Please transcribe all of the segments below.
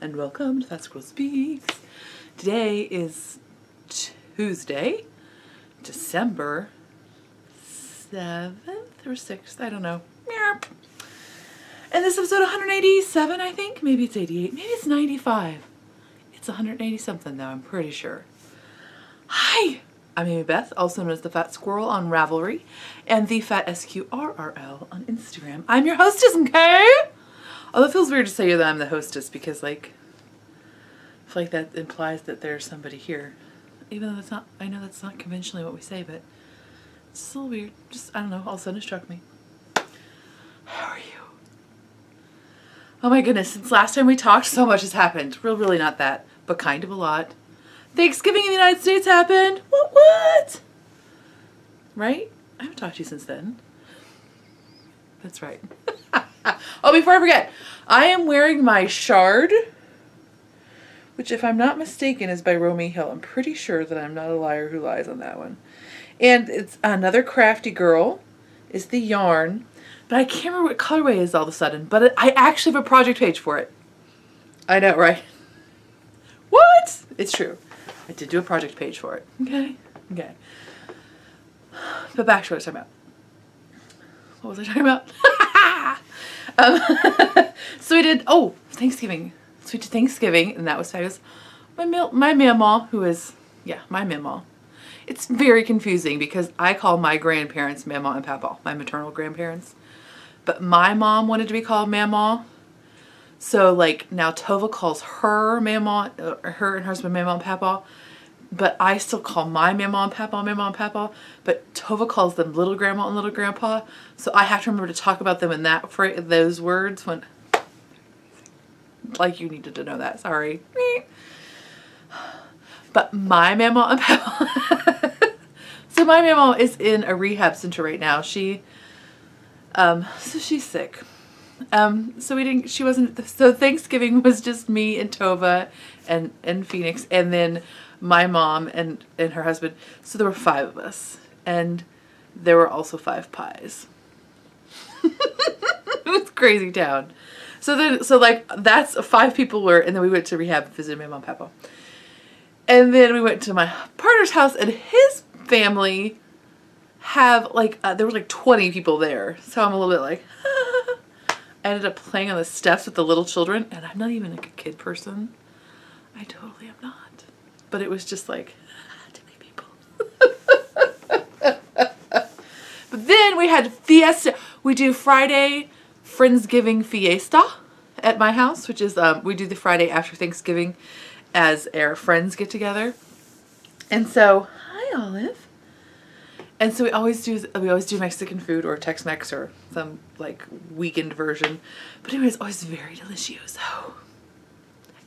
and welcome to Fat Squirrel Speaks. Today is Tuesday, December 7th or 6th, I don't know. And this episode 187, I think. Maybe it's 88. Maybe it's 95. It's 180 something though, I'm pretty sure. Hi! I'm Amy Beth, also known as the Fat Squirrel on Ravelry, and the Fat SQRRL on Instagram. I'm your hostess, okay? Although it feels weird to say that I'm the hostess because, like, I feel like that implies that there's somebody here. Even though that's not, I know that's not conventionally what we say, but it's just a little weird. Just, I don't know, all of a sudden it struck me. How are you? Oh my goodness, since last time we talked, so much has happened. Real, really not that, but kind of a lot. Thanksgiving in the United States happened. What, what? Right? I haven't talked to you since then. That's right. oh, before I forget, I am wearing my shard, which if I'm not mistaken is by Romi Hill. I'm pretty sure that I'm not a liar who lies on that one. And it's another crafty girl is the yarn, but I can't remember what colorway is all of a sudden, but I actually have a project page for it. I know, right? What? It's true. I did do a project page for it. Okay. Okay. But back to what I was talking about. What was I talking about? um, so we did, oh, Thanksgiving. So we did Thanksgiving, and that was fabulous. My, mil- my mama, who is, yeah, my mama. It's very confusing because I call my grandparents mama and papa, my maternal grandparents. But my mom wanted to be called mama. So like now Tova calls her mama, uh, her and her husband mama and papa but I still call my mama and papa mama and papa, but Tova calls them little grandma and little grandpa. So I have to remember to talk about them in that for those words when like you needed to know that. Sorry. But my mama and papa So my mama is in a rehab center right now. She um so she's sick. Um so we didn't she wasn't so Thanksgiving was just me and Tova and and Phoenix and then my mom and, and her husband. So there were five of us. And there were also five pies. it was crazy town. So then, so like that's five people were, and then we went to rehab and visited my mom papa. And then we went to my partner's house and his family have like, uh, there was like 20 people there. So I'm a little bit like, I ended up playing on the steps with the little children and I'm not even like a kid person. I totally am not but it was just like too many people. but then we had fiesta. We do Friday Friendsgiving fiesta at my house, which is um, we do the Friday after Thanksgiving as our friends get together. And so, hi Olive. And so we always do we always do Mexican food or Tex-Mex or some like weekend version. But anyway, it's always very delicious.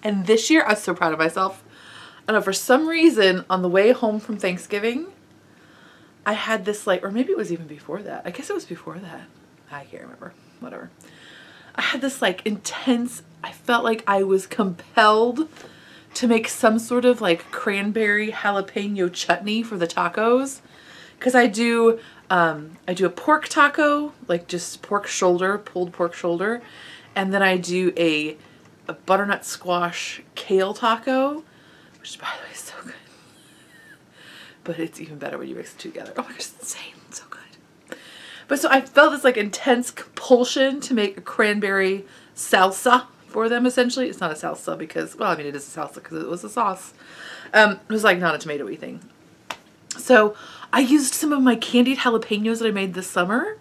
And this year I'm so proud of myself. I know, for some reason on the way home from Thanksgiving, I had this like, or maybe it was even before that. I guess it was before that. I can't remember. Whatever. I had this like intense, I felt like I was compelled to make some sort of like cranberry jalapeno chutney for the tacos. Cause I do, um, I do a pork taco, like just pork shoulder, pulled pork shoulder. And then I do a, a butternut squash kale taco which by the way is so good. but it's even better when you mix the two together. Oh my gosh, it's insane. It's so good. But so I felt this like intense compulsion to make a cranberry salsa for them essentially. It's not a salsa because, well, I mean, it is a salsa because it was a sauce. Um, it was like not a tomato-y thing. So I used some of my candied jalapenos that I made this summer.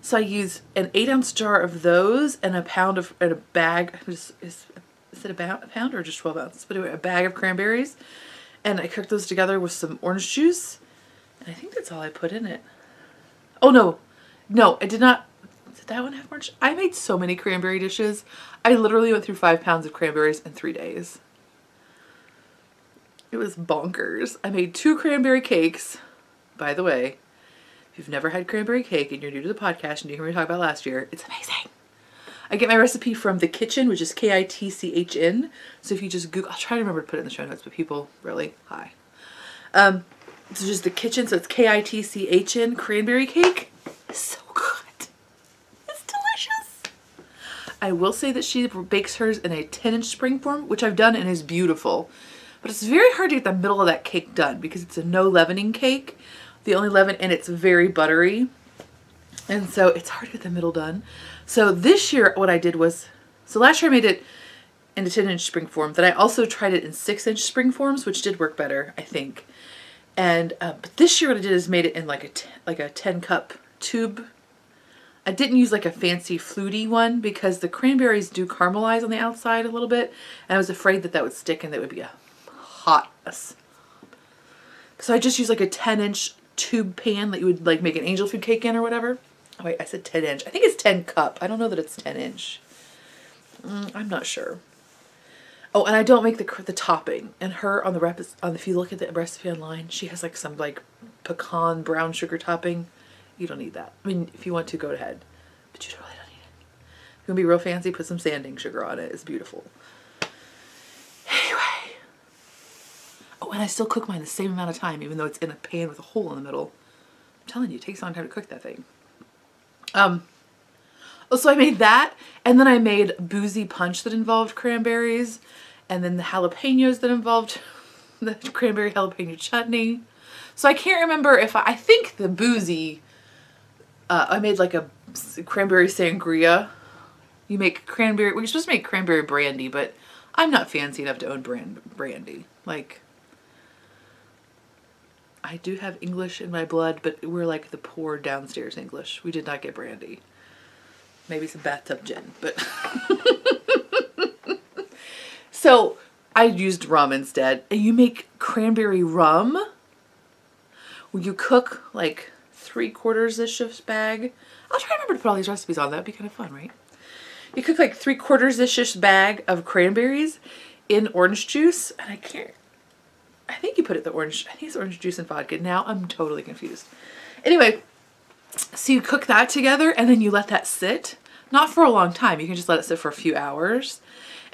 So I used an eight ounce jar of those and a pound of, and a bag, is, is is it about a pound or just 12 ounces? But anyway, a bag of cranberries. And I cooked those together with some orange juice. And I think that's all I put in it. Oh no, no, I did not. Did that one have orange? I made so many cranberry dishes. I literally went through five pounds of cranberries in three days. It was bonkers. I made two cranberry cakes. By the way, if you've never had cranberry cake and you're new to the podcast and you hear me talk about last year, it's amazing. I get my recipe from The Kitchn, which is K-I-T-C-H-N. So if you just Google, I'll try to remember to put it in the show notes, but people, really, hi. Um, so just The Kitchn, so it's K-I-T-C-H-N cranberry cake. It's so good. It's delicious. I will say that she bakes hers in a 10 inch spring form, which I've done and is beautiful. But it's very hard to get the middle of that cake done because it's a no leavening cake. The only leaven and it's very buttery. And so it's hard to get the middle done. So this year what I did was, so last year I made it in a 10 inch spring form. Then I also tried it in 6 inch spring forms, which did work better, I think. And uh, but this year what I did is made it in like a like a 10 cup tube. I didn't use like a fancy fluty one because the cranberries do caramelize on the outside a little bit. And I was afraid that that would stick and that would be a hot mess. So I just used like a 10 inch tube pan that you would like make an angel food cake in or whatever. Oh, wait, I said 10 inch. I think it's 10 cup. I don't know that it's 10 inch. Mm, I'm not sure. Oh, and I don't make the the topping. And her on the rep on if you look at the recipe online, she has like some like pecan brown sugar topping. You don't need that. I mean, if you want to, go ahead, but you really don't need it. If you want to be real fancy, put some sanding sugar on it. It's beautiful. Anyway. Oh, and I still cook mine the same amount of time, even though it's in a pan with a hole in the middle. I'm telling you, it takes a long time to cook that thing. Um, Oh, so I made that, and then I made boozy punch that involved cranberries, and then the jalapenos that involved the cranberry jalapeno chutney. So I can't remember if I, I think the boozy, uh, I made like a cranberry sangria. You make cranberry, you're supposed to make cranberry brandy, but I'm not fancy enough to own brand brandy. Like, I do have English in my blood, but we're like the poor downstairs English. We did not get brandy maybe some bathtub gin, but. so I used rum instead. And you make cranberry rum. You cook like three quarters ish of bag. I'll try to remember to put all these recipes on. That'd be kind of fun, right? You cook like three quarters ish bag of cranberries in orange juice. And I can't, I think you put it the orange, I think it's orange juice and vodka. Now I'm totally confused. Anyway, so you cook that together and then you let that sit. Not for a long time. You can just let it sit for a few hours.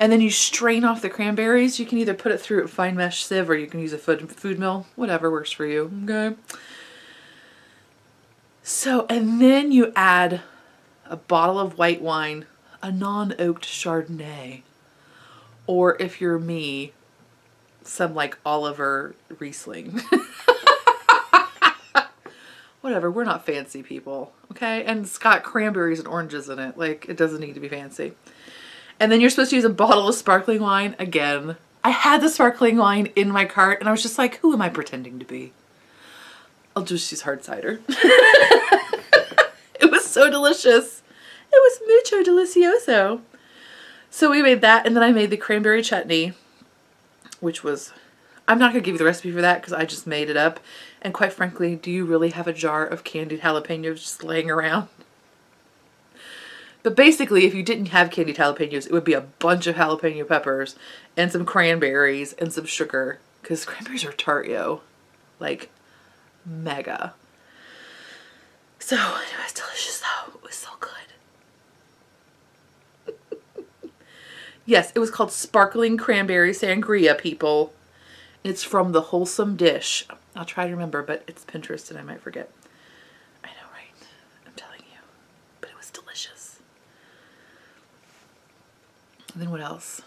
And then you strain off the cranberries. You can either put it through a fine mesh sieve or you can use a food, food mill. Whatever works for you. Okay. So, and then you add a bottle of white wine, a non-oaked Chardonnay. Or if you're me, some like Oliver Riesling. whatever, we're not fancy people, okay? And it's got cranberries and oranges in it. Like, it doesn't need to be fancy. And then you're supposed to use a bottle of sparkling wine. Again, I had the sparkling wine in my cart and I was just like, who am I pretending to be? I'll just use hard cider. it was so delicious. It was mucho delicioso. So we made that and then I made the cranberry chutney, which was I'm not going to give you the recipe for that because I just made it up. And quite frankly, do you really have a jar of candied jalapenos just laying around? But basically, if you didn't have candied jalapenos, it would be a bunch of jalapeno peppers and some cranberries and some sugar. Because cranberries are tart, yo. Like, mega. So, it was delicious though. It was so good. Yes, it was called Sparkling Cranberry Sangria, people. It's from the Wholesome Dish. I'll try to remember, but it's Pinterest and I might forget. I know, right? I'm telling you. But it was delicious. And then what else?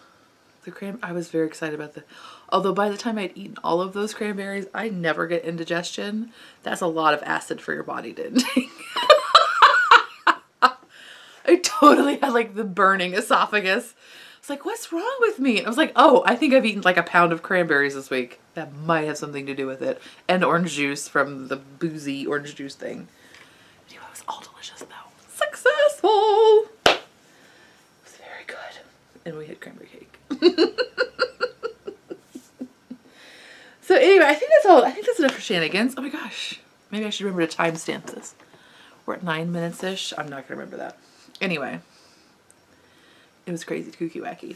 The cran I was very excited about the although by the time I'd eaten all of those cranberries, I never get indigestion. That's a lot of acid for your body to intake. I totally had like the burning esophagus was like, what's wrong with me? And I was like, oh, I think I've eaten like a pound of cranberries this week. That might have something to do with it. And orange juice from the boozy orange juice thing. Anyway, it was all delicious though. Successful! It was very good. And we had cranberry cake. so anyway, I think that's all. I think that's enough for shenanigans. Oh my gosh. Maybe I should remember to timestamp this. We're at nine minutes-ish. I'm not going to remember that. Anyway. It was crazy, kooky, wacky.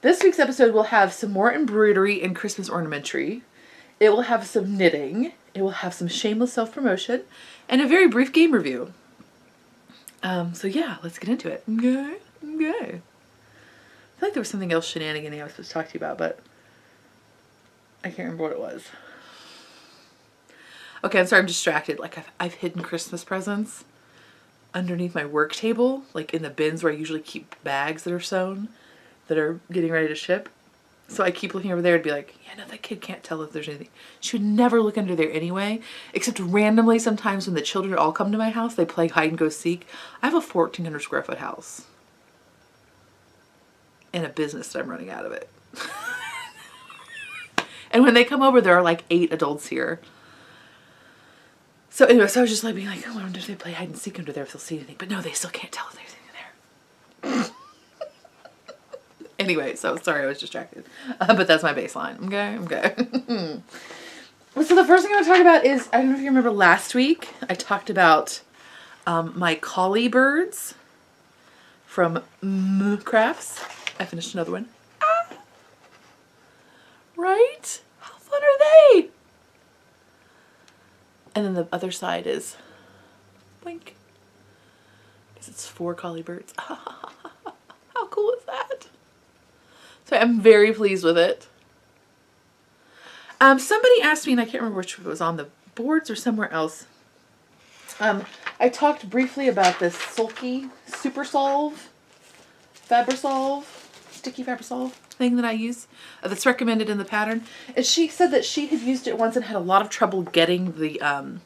This week's episode will have some more embroidery and Christmas ornamentry. It will have some knitting. It will have some shameless self-promotion and a very brief game review. Um, so yeah, let's get into it. Okay, okay. I feel like there was something else shenanigan I was supposed to talk to you about, but I can't remember what it was. Okay, I'm sorry, I'm distracted. Like I've, I've hidden Christmas presents underneath my work table, like in the bins where I usually keep bags that are sewn that are getting ready to ship. So I keep looking over there and be like, yeah, no, that kid can't tell if there's anything. She would never look under there anyway, except randomly sometimes when the children all come to my house, they play hide and go seek. I have a 1,400 square foot house and a business that I'm running out of it. and when they come over, there are like eight adults here. So anyway, so I was just like being like, oh, I wonder if they play hide and seek under there if they'll see anything. But no, they still can't tell if there's anything in there. anyway, so sorry I was distracted. Uh, but that's my baseline. I'm okay, okay. so the first thing I want to talk about is, I don't know if you remember last week, I talked about um, my colly birds from Crafts. I finished another one. Ah! Right? How fun are they? And then the other side is blink. Because it's four colly birds. How cool is that? So I'm very pleased with it. Um, somebody asked me, and I can't remember which it was on the boards or somewhere else. Um, I talked briefly about this Sulky Super Solvy, Fabri-Solvy, Sticky Fabri-Solvy thing that I use uh, that's recommended in the pattern. And she said that she had used it once and had a lot of trouble getting the, um,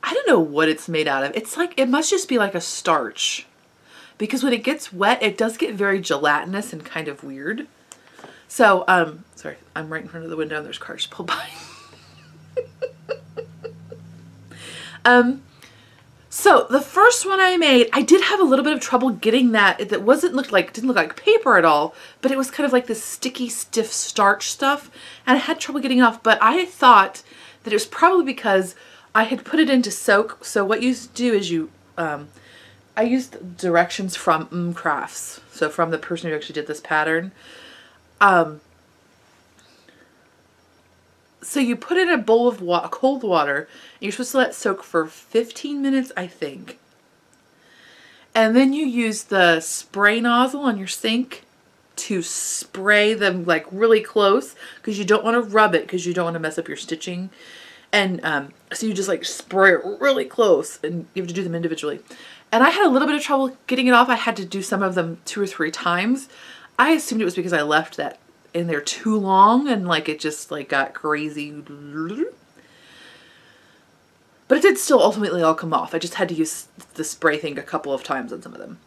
I don't know what it's made out of. It's like, it must just be like a starch because when it gets wet, it does get very gelatinous and kind of weird. So, um, sorry, I'm right in front of the window and there's cars pulled by. um, so the first one I made, I did have a little bit of trouble getting that. That wasn't looked like, didn't look like paper at all, but it was kind of like this sticky, stiff starch stuff. And I had trouble getting off, but I thought that it was probably because I had put it into soak. So what you do is you, um, I used directions from M Crafts. So from the person who actually did this pattern. Um, so you put it in a bowl of wa cold water. you're supposed to let soak for 15 minutes, I think. And then you use the spray nozzle on your sink to spray them like really close because you don't want to rub it because you don't want to mess up your stitching. And um, so you just like spray it really close and you have to do them individually. And I had a little bit of trouble getting it off. I had to do some of them two or three times. I assumed it was because I left that in there too long and like it just like got crazy. But it did still ultimately all come off. I just had to use the spray thing a couple of times on some of them.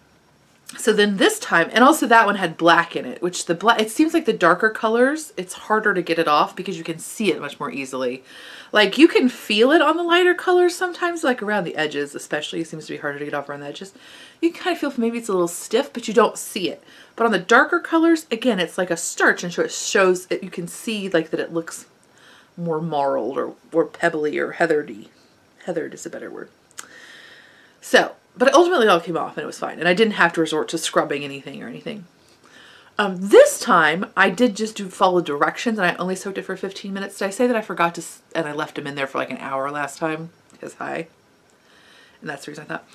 So then this time, and also that one had black in it, which the black, it seems like the darker colors, it's harder to get it off because you can see it much more easily. Like you can feel it on the lighter colors sometimes, like around the edges especially, it seems to be harder to get off around the edges. You kind of feel maybe it's a little stiff, but you don't see it. But on the darker colors, again, it's like a starch and so it shows, that you can see like that it looks more marled or, or pebbly or heathered Heathered is a better word. So, but ultimately all came off and it was fine. And I didn't have to resort to scrubbing anything or anything. Um, this time I did just do follow directions and I only soaked it for 15 minutes. Did I say that I forgot to, and I left them in there for like an hour last time? Because hi. And that's the reason I thought.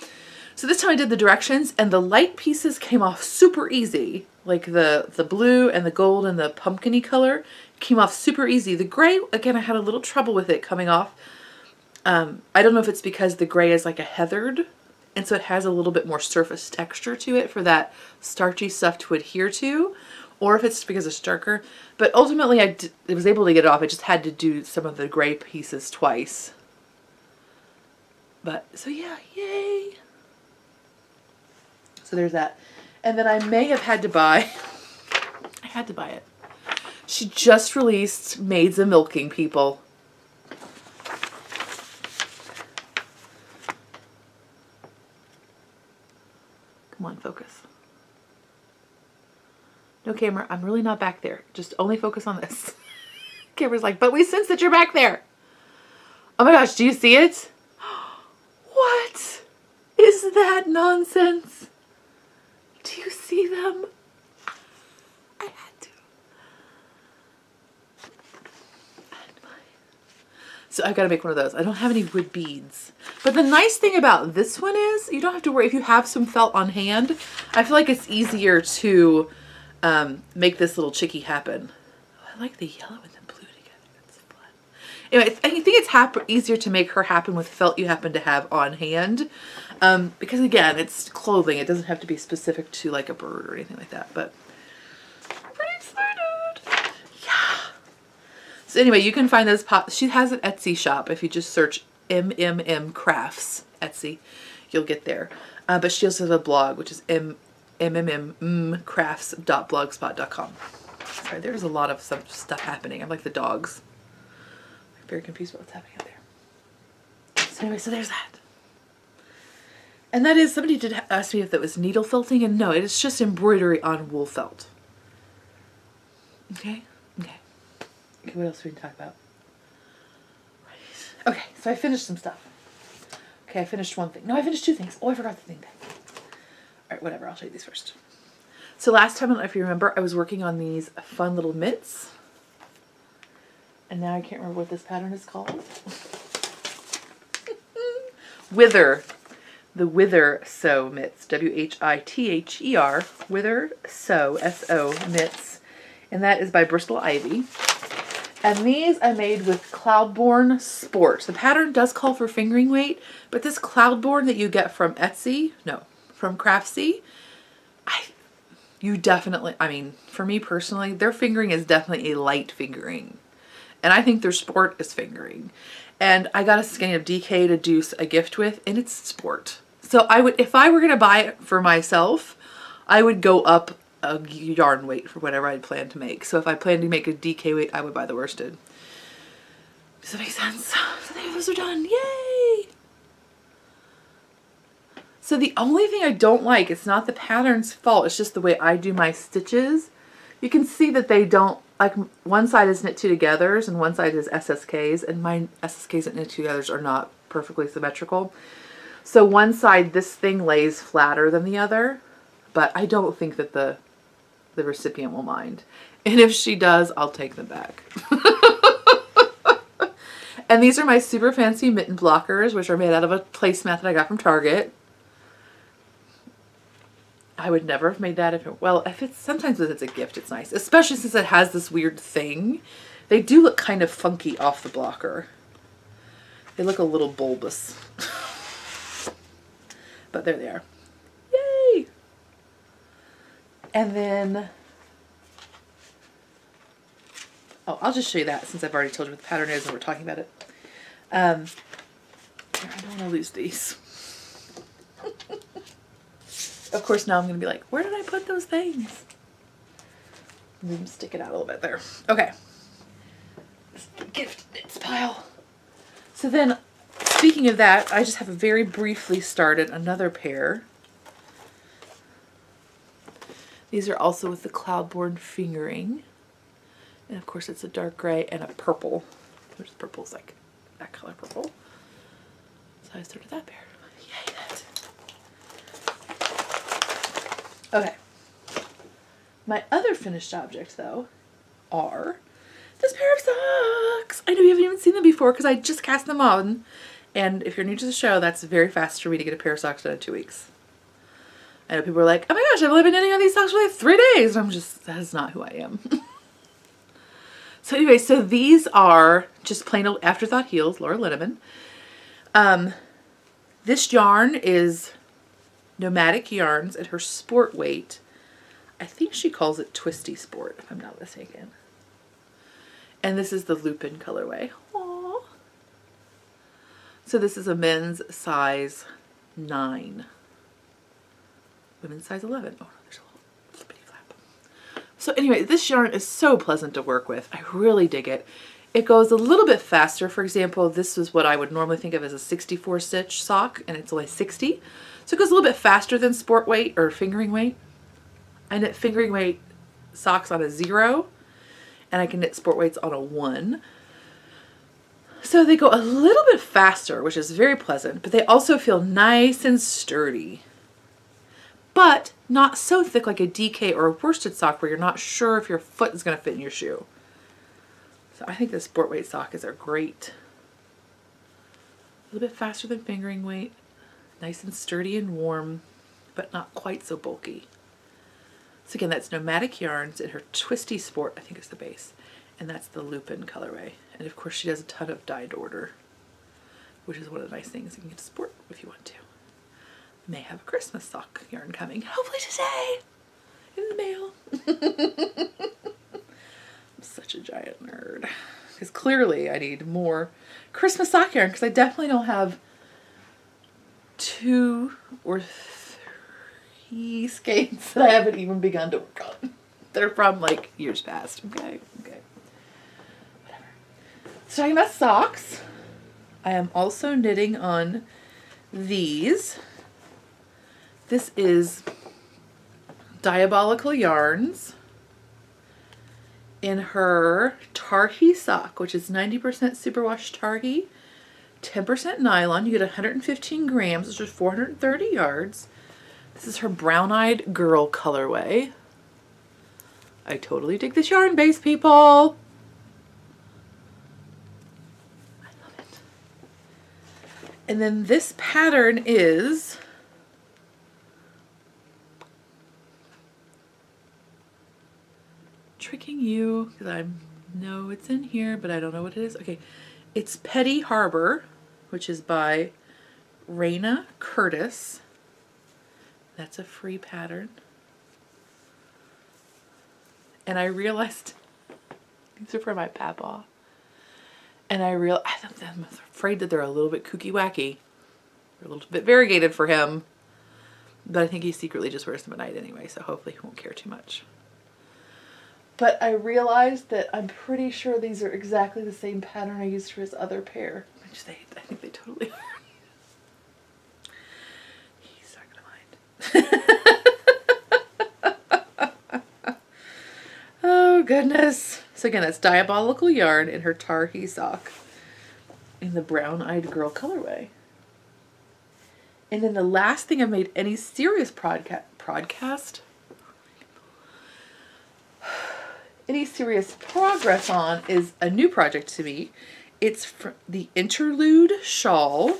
So this time I did the directions and the light pieces came off super easy. Like the, the blue and the gold and the pumpkiny color came off super easy. The gray, again, I had a little trouble with it coming off. Um, I don't know if it's because the gray is like a heathered and so it has a little bit more surface texture to it for that starchy stuff to adhere to or if it's because it's darker. But ultimately I, was able to get it off. I just had to do some of the gray pieces twice. But so yeah yay! So there's that. And then I may have had to buy I had to buy it. She just released Maids a-Milking People Come on, focus. No camera, I'm really not back there. Just only focus on this. Camera's like, but we sense that you're back there. Oh my gosh, do you see it? What is that nonsense? Do you see them? I had to. So I've got to make one of those. I don't have any wood beads. But the nice thing about this one is you don't have to worry if you have some felt on hand. I feel like it's easier to um, make this little chickie happen. Oh, I like the yellow and the blue together. That's fun. Anyway, I think it's easier to make her happen with felt you happen to have on hand. Um, because again, it's clothing. It doesn't have to be specific to like a bird or anything like that. But So anyway, you can find those pop. She has an Etsy shop. If you just search MMM Crafts Etsy, you'll get there. Uh, but she also has a blog, which is mmmcrafts.blogspot.com. Sorry, there's a lot of some stuff happening. I'm like the dogs. I'm very confused about what's happening out there. So anyway, so there's that. And that is, somebody did ask me if that was needle felting, and no, it is just embroidery on wool felt. Okay? Okay. What else we can talk about? Okay, so I finished some stuff. Okay, I finished one thing. No, I finished two things. Oh, I forgot the thing. Alright, whatever, I'll show you these first. So last time, I don't know if you remember, I was working on these fun little mitts. And now I can't remember what this pattern is called. Whither. The Whither-So mitts. W-H-I-T-H-E-R. Wither Sew, S-O, mitts. And that is by Bristol Ivy. And these I made with Cloudborn Sport. The pattern does call for fingering weight, but this Cloudborn that you get from Etsy, no, from Craftsy, I, you definitely, I mean, for me personally, their fingering is definitely a light fingering. And I think their sport is fingering. And I got a skein of DK to do a gift with, and it's sport. So I would, if I were going to buy it for myself, I would go up a yarn weight for whatever I plan to make. So if I plan to make a DK weight, I would buy the worsted. Does that make sense? So there, those are done. Yay! So the only thing I don't like, it's not the pattern's fault, it's just the way I do my stitches. You can see that they don't, like one side is knit two togethers and one side is SSKs and my SSKs and knit two togethers are not perfectly symmetrical. So one side, this thing lays flatter than the other, but I don't think that the, the recipient will mind. And if she does, I'll take them back. and these are my super fancy mitten blockers, which are made out of a placemat that I got from Target. I would never have made that if it, well, if it's, sometimes if it's a gift, it's nice, especially since it has this weird thing. They do look kind of funky off the blocker. They look a little bulbous. but there they are. Yay! And then, oh, I'll just show you that since I've already told you what the pattern is and we're talking about it. Um, I don't want to lose these. Of course, now I'm going to be like, where did I put those things? Maybe stick it out a little bit there. Okay. Gift pile. So then, speaking of that, I just have very briefly started another pair. These are also with the Cloudborn fingering. And of course it's a dark gray and a purple. There's purple's like that color purple. So I started that pair. Yay. Okay. My other finished object, though, are this pair of socks. I know you haven't even seen them before because I just cast them on. And if you're new to the show, that's very fast for me to get a pair of socks done in two weeks. I know people are like, oh my gosh, I've only been knitting on these socks for like three days. I'm just, that is not who I am. so anyway, so these are just plain old Afterthought Heels, Laura Linneman. Um, this yarn is Nomadic Yarns at her sport weight. I think she calls it Twisty Sport, if I'm not mistaken. And this is the Lupin colorway. Aww. So this is a men's size 9. Women's size 11. Oh, there's a little bitty flap. So anyway, this yarn is so pleasant to work with. I really dig it. It goes a little bit faster. For example, this is what I would normally think of as a 64 stitch sock, and it's only 60. So it goes a little bit faster than sport weight or fingering weight. I knit fingering weight socks on a zero and I can knit sport weights on a one. So they go a little bit faster, which is very pleasant, but they also feel nice and sturdy. But not so thick like a DK or a worsted sock where you're not sure if your foot is going to fit in your shoe. So I think the sport weight sock is a great. A little bit faster than fingering weight. Nice and sturdy and warm, but not quite so bulky. So again, that's Nomadic Yarns and her Twisty Sport, I think is the base. And that's the Lupin colorway. And of course she does a ton of dyed order, which is one of the nice things. You can get a sport if you want to. May have a Christmas sock yarn coming, hopefully today in the mail. I'm such a giant nerd. Because clearly I need more Christmas sock yarn because I definitely don't have two or three skeins that I haven't even begun to work on. They're from like years past. Okay, okay. Whatever. So talking about socks, I am also knitting on these. This is Diabolical Yarns in her Targhee sock, which is 90% superwash Targhee, 10% nylon. You get 115 grams, which is 430 yards. This is her brown-eyed girl colorway. I totally dig this yarn base, people. I love it. And then this pattern is tricking you because I know it's in here, but I don't know what it is. Okay, it's Petty Harbor, which is by Raina Curtis. That's a free pattern. And I realized these are for my papa. And I real I'm afraid that they're a little bit kooky wacky. They're a little bit variegated for him. But I think he secretly just wears them at night anyway, so hopefully he won't care too much. But I realized that I'm pretty sure these are exactly the same pattern I used for his other pair. Which they, I think they totally are. He's not gonna mind. oh goodness. So again, that's Diabolical Yarn in her Targhee sock in the Brown-Eyed Girl colorway. And then the last thing I've made any serious podcast, podcast any serious progress on is a new project to me. It's the Interlude Shawl.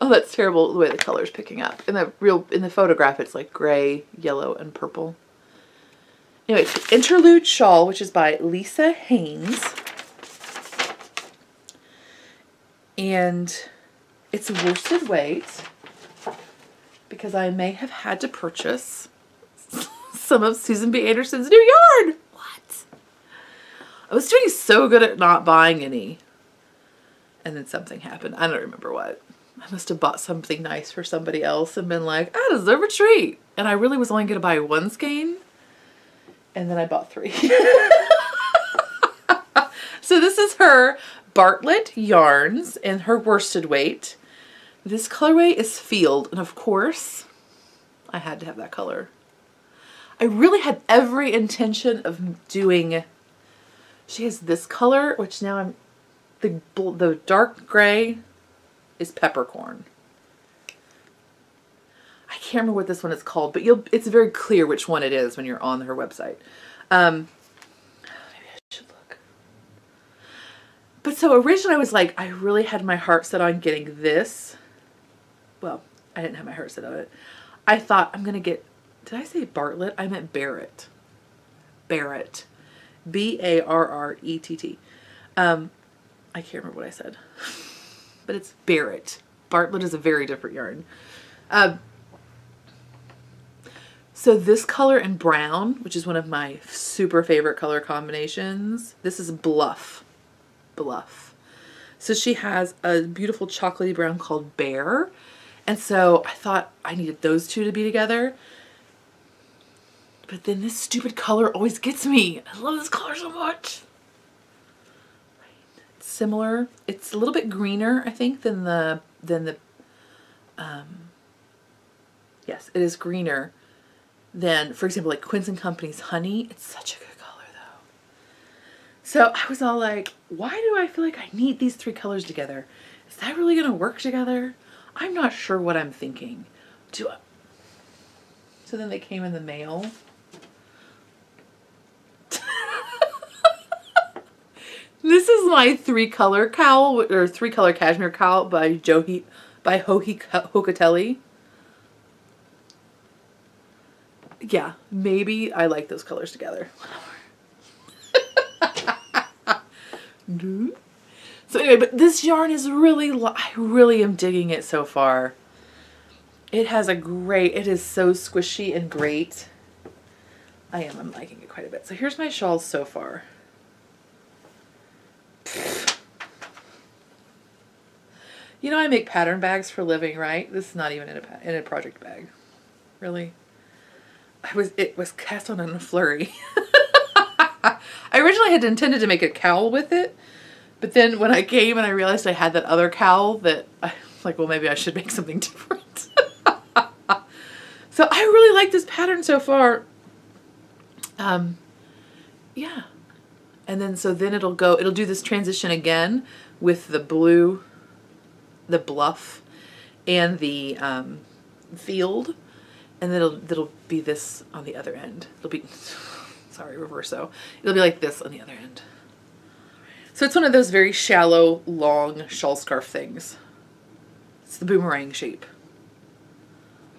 oh, that's terrible the way the color's picking up. In the real in the photograph it's like gray, yellow, and purple. Anyway, Interlude Shawl, which is by Lisa Hannes. And it's worsted weight because I may have had to purchase some of Susan B. Anderson's new yarn. What? I was doing so good at not buying any. And then something happened. I don't remember what. I must have bought something nice for somebody else and been like, I deserve a treat. And I really was only going to buy one skein. And then I bought three. so this is her Bartlett Yarns in her worsted weight. This colorway is Field, and of course, I had to have that color. I really had every intention of doing, she has this color, which now I'm, the, the dark gray is peppercorn. I can't remember what this one is called, but you'll, it's very clear which one it is when you're on her website. Um, But so originally I was like, I really had my heart set on getting this. Well, I didn't have my heart set on it. I thought I'm going to get, did I say Bartlett? I meant Barrett. Barrett. B-A-R-R-E-T-T. Um, I can't remember what I said. but it's Barrett. Bartlett is a very different yarn. Um, so this color and brown, which is one of my super favorite color combinations, this is Bluff. Bluff. So she has a beautiful chocolatey brown called Bear. And so I thought I needed those two to be together. But then this stupid color always gets me. I love this color so much. It's similar. It's a little bit greener, I think, than the, than the, um, yes, it is greener than, for example, like Quince and Company's Honey. It's such a good so I was all like, why do I feel like I need these three colors together? Is that really going to work together? I'm not sure what I'm thinking. Do I? So then they came in the mail. this is my three color cowl or three color cashmere cowl by Johi by Joji Locatelli. Yeah, maybe I like those colors together. Mm-hmm. So anyway, but this yarn is really, I really am digging it so far. It has a great, it is so squishy and great. I am, I'm liking it quite a bit. So here's my shawls so far. You know I make pattern bags for living, right? This is not even in a, in a project bag. Really? I was, it was cast on in a flurry. I originally had intended to make a cowl with it, but then when I came and I realized I had that other cowl that I was like, well, maybe I should make something different. so I really like this pattern so far. Um, yeah. And then, so then it'll go, it'll do this transition again with the blue, the bluff and the, um, field. And then it'll, it'll be this on the other end. It'll be, sorry, reverso. It'll be like this on the other end. So it's one of those very shallow, long shawl scarf things. It's the boomerang shape.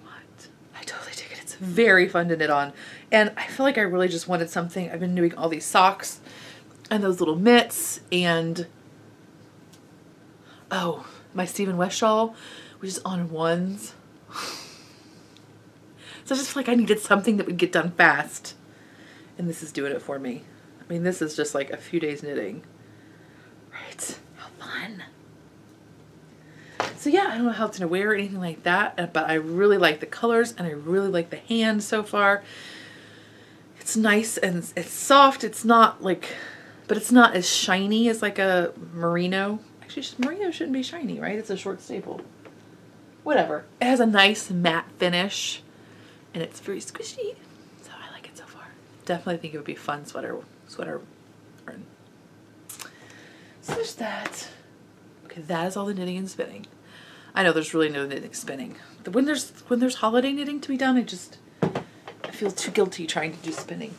What? I totally dig it. It's very fun to knit on. And I feel like I really just wanted something. I've been doing all these socks and those little mitts and oh, my Stephen West shawl, which is on ones. so I just feel like I needed something that would get done fast. And this is doing it for me. I mean, this is just like a few days knitting. Right. How fun. So yeah, I don't know how it's gonna wear or anything like that, uh, but I really like the colors and I really like the hand so far. It's nice and it's soft. It's not like, but it's not as shiny as like a merino. Actually, merino shouldn't be shiny, right? It's a short staple. Whatever. It has a nice matte finish and it's very squishy. So I like it so far. Definitely think it would be fun sweater, sweater yarn. So there's that. Okay, that is all the knitting and spinning. I know there's really no knitting spinning. When there's when there's holiday knitting to be done, I just I feel too guilty trying to do spinning.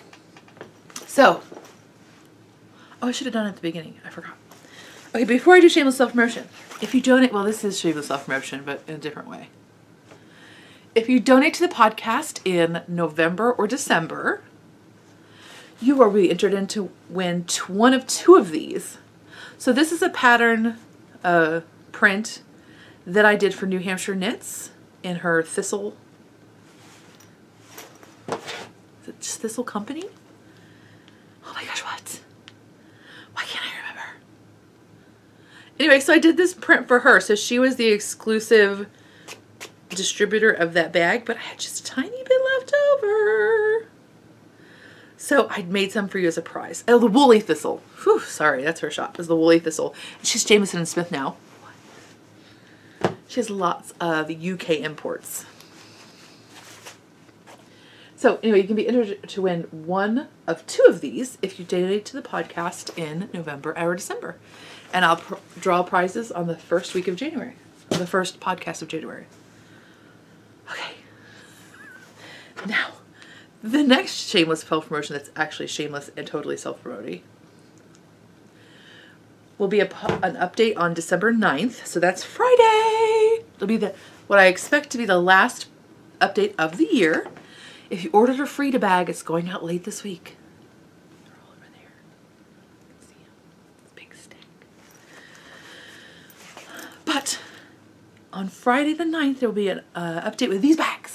So, oh, I should have done it at the beginning. I forgot. Okay, before I do shameless self promotion, if you donate, well, this is shameless self promotion, but in a different way. If you donate to the podcast in November or December, you will be entered into win one of two of these so this is a pattern uh, print that I did for New Hampshire Knits in her Thistle, Thistle Company? Oh my gosh, what? Why can't I remember? Anyway, so I did this print for her. So she was the exclusive distributor of that bag, but I had just a tiny bit left over. So I made some for you as a prize. Oh, the Woolly Thistle. Whew, sorry, that's her shop, is the Woolly Thistle. she's Jamieson and Smith now. She has lots of UK imports. So anyway, you can be entered to win one of two of these if you donate to the podcast in November or December. And I'll draw prizes on the first week of January, the first podcast of January. Okay. Now, the next shameless self promotion that's actually shameless and totally self promoting will be a, an update on December 9th. So that's Friday. It'll be the what I expect to be the last update of the year. If you ordered a Frida bag, it's going out late this week. They're all over there. See them. Big stick. But on Friday the 9th, there will be an uh, update with these bags.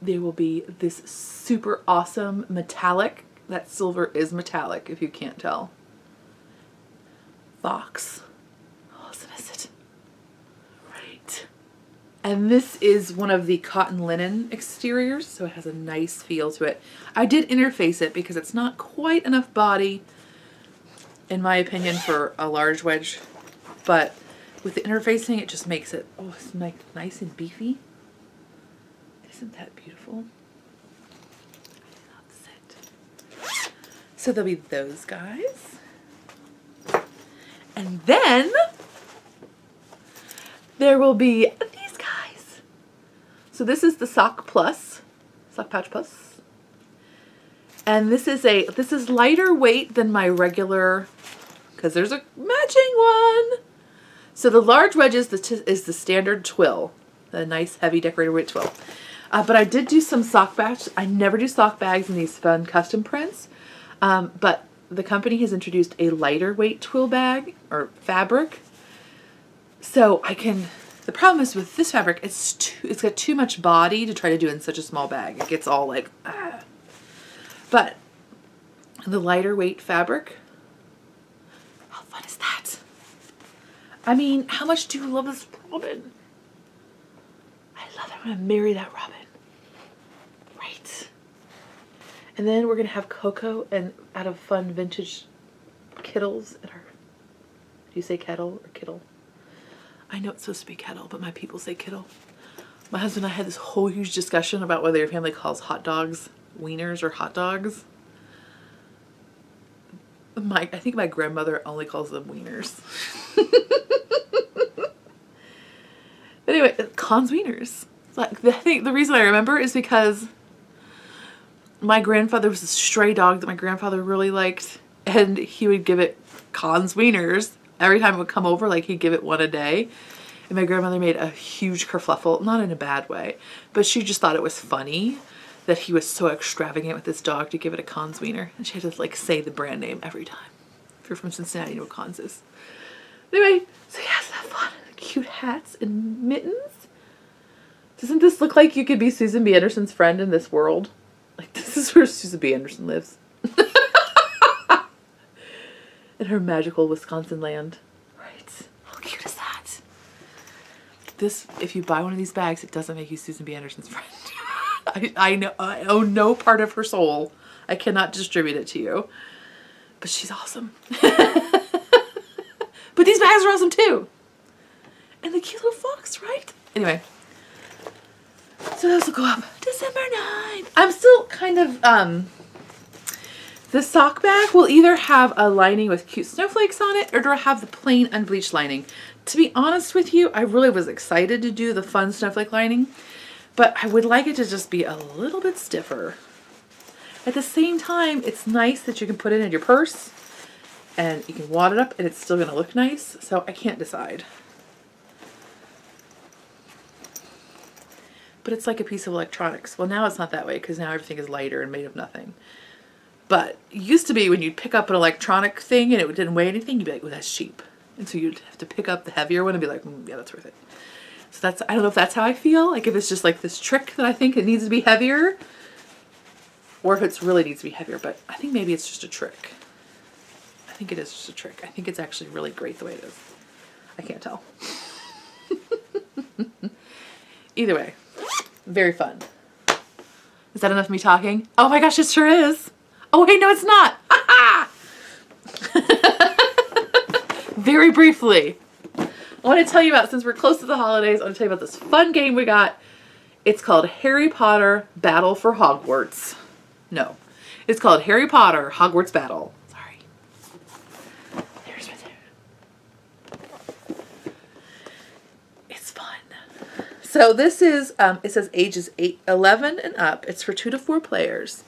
There will be this super awesome metallic, that silver is metallic if you can't tell, box. Awesome is it? Right. And this is one of the cotton linen exteriors, so it has a nice feel to it. I did interface it because it's not quite enough body, in my opinion, for a large wedge, but with the interfacing, it just makes it, oh, it's nice and beefy. Isn't that beautiful? So there'll be those guys. And then there will be these guys. So this is the Sock Plus, Sock Pouch Plus. And this is a, this is lighter weight than my regular, because there's a matching one. So the large wedge is the, is the standard twill, the nice heavy decorated weight twill. Uh, but I did do some sock bags. I never do sock bags in these fun custom prints. Um, but the company has introduced a lighter weight twill bag or fabric. So I can, the problem is with this fabric, it's too, it's got too much body to try to do in such a small bag. It gets all like, ah. But the lighter weight fabric, how fun is that? I mean, how much do you love this robin? Love it. I'm to marry that robin. Right. And then we're to have Coco and out of fun vintage kittles at our, do you say kettle or kittle? I know it's supposed to be kettle, but my people say kittle. My husband and I had this whole huge discussion about whether your family calls hot dogs wieners or hot dogs. My, I think my grandmother only calls them wieners. anyway, Kahn's wieners. Like the thing, the reason I remember is because my grandfather was a stray dog that my grandfather really liked, and he would give it Kahn's wieners every time it would come over. Like he'd give it one a day, and my grandmother made a huge kerfluffle, not in a bad way, but she just thought it was funny that he was so extravagant with this dog to give it a Kahn's wiener, and she had to like say the brand name every time. If you're from Cincinnati, you know what Kahn's is. Anyway, so cute hats and mittens. Doesn't this look like you could be Susan B. Anderson's friend in this world? Like this is where Susan B. Anderson lives. in her magical Wisconsin land. Right. How cute is that? This, if you buy one of these bags, it doesn't make you Susan B. Anderson's friend. I, I know, I own no part of her soul. I cannot distribute it to you. But she's awesome. but these bags are awesome too. And the cute little fox, right? Anyway. So those will go up December 9th. I'm still kind of, um, the sock bag will either have a lining with cute snowflakes on it or it'll have the plain unbleached lining. To be honest with you, I really was excited to do the fun snowflake lining, but I would like it to just be a little bit stiffer. At the same time, it's nice that you can put it in your purse and you can wad it up and it's still going to look nice, so I can't decide. But it's like a piece of electronics. Well, now it's not that way because now everything is lighter and made of nothing. But it used to be when you'd pick up an electronic thing and it didn't weigh anything, you'd be like, well, that's cheap. And so you'd have to pick up the heavier one and be like, mm, yeah, that's worth it. So that's, I don't know if that's how I feel. Like if it's just like this trick that I think it needs to be heavier or if it's really needs to be heavier, but I think maybe it's just a trick. I think it is just a trick. I think it's actually really great the way it is. I can't tell. Either way, very fun. Is that enough of me talking? Oh my gosh, it sure is. Oh wait, no it's not. Very briefly, I want to tell you about, since we're close to the holidays, I want to tell you about this fun game we got. It's called Harry Potter Battle for Hogwarts. No, it's called Harry Potter Hogwarts Battle. Sorry. There's right there. It's fun. So this is, um, it says ages 8, 11 and up. It's for two to four players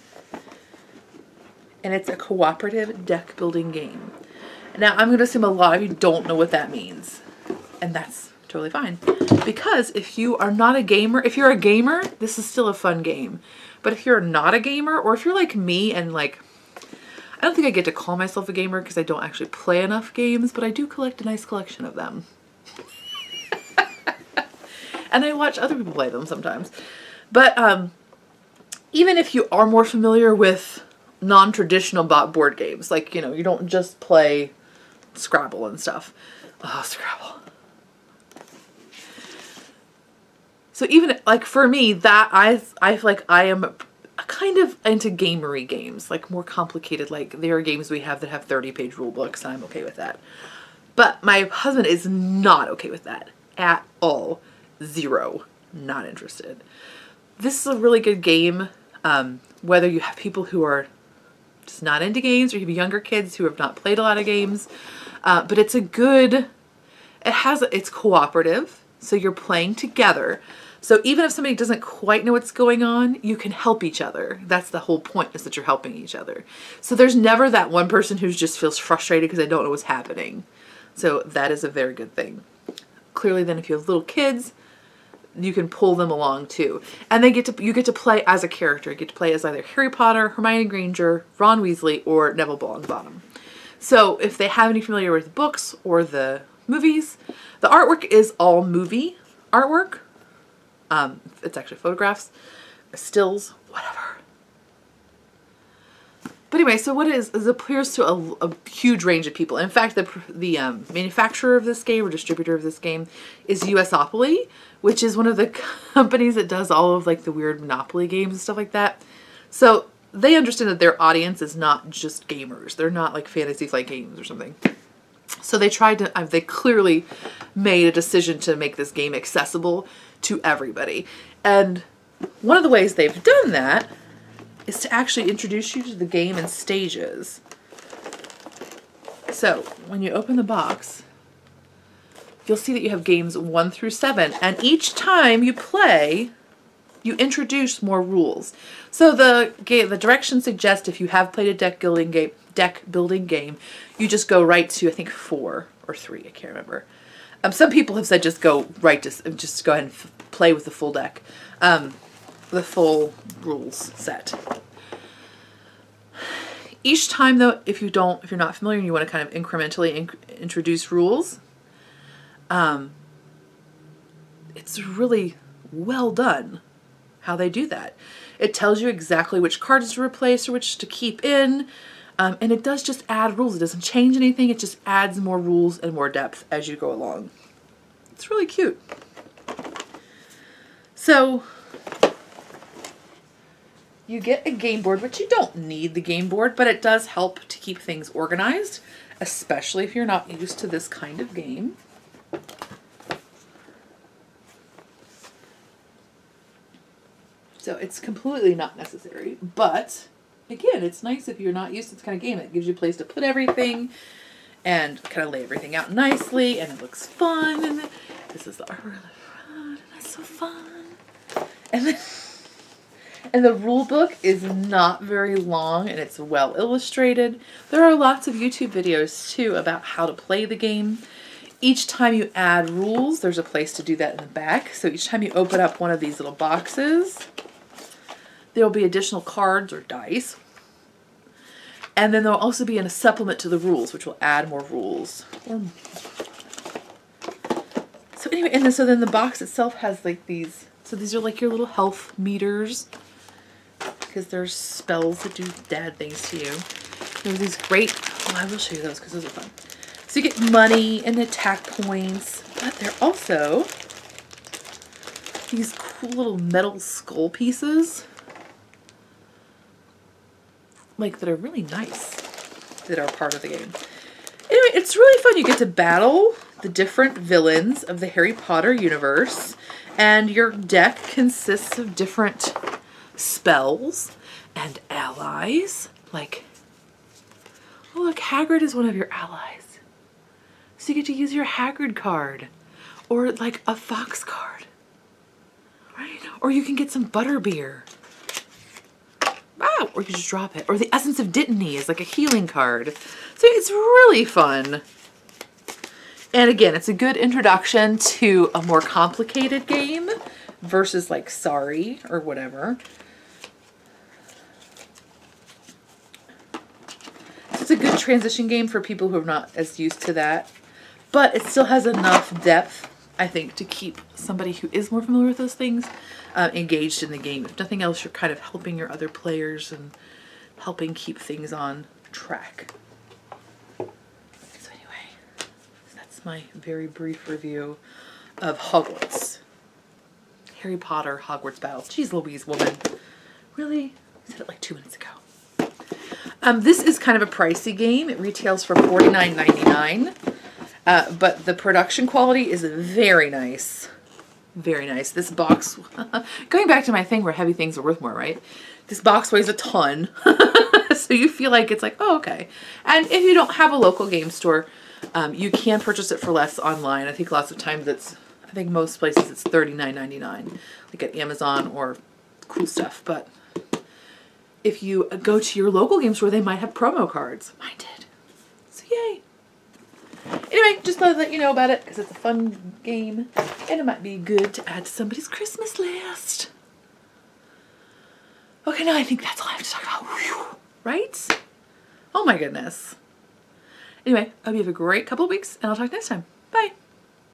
and it's a cooperative deck building game. Now, I'm going to assume a lot of you don't know what that means, and that's totally fine. Because if you are not a gamer, if you're a gamer, this is still a fun game. But if you're not a gamer, or if you're like me and like, I don't think I get to call myself a gamer because I don't actually play enough games, but I do collect a nice collection of them. And I watch other people play them sometimes. But um, even if you are more familiar with non-traditional board games. Like, you know, you don't just play Scrabble and stuff. Oh, Scrabble. So even like for me, that I I feel like I am kind of into gamery games, like more complicated. Like there are games we have that have 30 page rule books and I'm okay with that. But my husband is not okay with that at all. Zero. Not interested. This is a really good game. Um, whether you have people who are just not into games or you have younger kids who have not played a lot of games. Uh, but it's a good, it has, it's cooperative. So you're playing together. So even if somebody doesn't quite know what's going on, you can help each other. That's the whole point is that you're helping each other. So there's never that one person who just feels frustrated because they don't know what's happening. So that is a very good thing. Clearly then if you have little kids, you can pull them along too. And they get to you get to play as a character. You get to play as either Harry Potter, Hermione Granger, Ron Weasley, or Neville Longbottom. So if they have any familiar with the books or the movies, the artwork is all movie artwork. Um, it's actually photographs, stills, whatever. But anyway, so what it is is it appeals to a, a huge range of people. In fact, the the um, manufacturer of this game or distributor of this game is USAopoly, which is one of the companies that does all of like the weird Monopoly games and stuff like that. So they understand that their audience is not just gamers. They're not like fantasy flight games or something. So they tried to, uh, they clearly made a decision to make this game accessible to everybody. And one of the ways they've done that is to actually introduce you to the game in stages. So when you open the box, you'll see that you have games one through seven, and each time you play, you introduce more rules. So the the directions suggest if you have played a deck building game, deck building game, you just go right to I think four or three. I can't remember. Um, some people have said just go right to just go ahead and play with the full deck, um, the full rules set. Each time though, if you don't, if you're not familiar and you want to kind of incrementally inc introduce rules, um, it's really well done how they do that. It tells you exactly which cards to replace or which to keep in. Um, and it does just add rules. It doesn't change anything. It just adds more rules and more depth as you go along. It's really cute. So you get a game board, which you don't need the game board, but it does help to keep things organized, especially if you're not used to this kind of game. So it's completely not necessary, but again, it's nice if you're not used to this kind of game. It gives you a place to put everything and kind of lay everything out nicely and it looks fun. And this is the artwork on front and that's so fun. And then, and the rule book is not very long and it's well illustrated. There are lots of YouTube videos too about how to play the game. Each time you add rules, there's a place to do that in the back. So each time you open up one of these little boxes, there will be additional cards or dice. And then there'll also be a supplement to the rules, which will add more rules. Mm. So anyway, and then so then the box itself has like these, so these are like your little health meters because there's spells that do bad things to you. There's these great, oh, I will show you those because those are fun. So you get money and attack points, but they're also these cool little metal skull pieces like that are really nice that are part of the game. Anyway, it's really fun. You get to battle the different villains of the Harry Potter universe and your deck consists of different spells and allies. Like, oh look, Hagrid is one of your allies. So you get to use your Hagrid card or like a Fawkes card, right? Or you can get some butterbeer or you just drop it. Or the Essence of Dittany is like a healing card. So it's really fun. And again, it's a good introduction to a more complicated game versus like Sorry or whatever. It's a good transition game for people who are not as used to that. But it still has enough depth, I think, to keep somebody who is more familiar with those things uh, engaged in the game. If nothing else, you're kind of helping your other players and helping keep things on track. So anyway, that's my very brief review of Hogwarts. Harry Potter Hogwarts Battle. Jeez Louise, woman. Really? I said it like two minutes ago. Um, this is kind of a pricey game. It retails for $49.99. Uh, but the production quality is very nice. Very nice. This box, going back to my thing where heavy things are worth more, right? This box weighs a ton. so you feel like it's like, oh, okay. And if you don't have a local game store, um, you can purchase it for less online. I think lots of times it's, I think most places it's $39.99, like at Amazon or cool stuff. But if you go to your local game store, they might have promo cards. Mine did. So yay. Anyway, just thought I'd let you know about it because it's a fun game and it might be good to add to somebody's Christmas list. Okay, now I think that's all I have to talk about. Whew. Right? Oh my goodness. Anyway, I hope you have a great couple of weeks and I'll talk next time. Bye.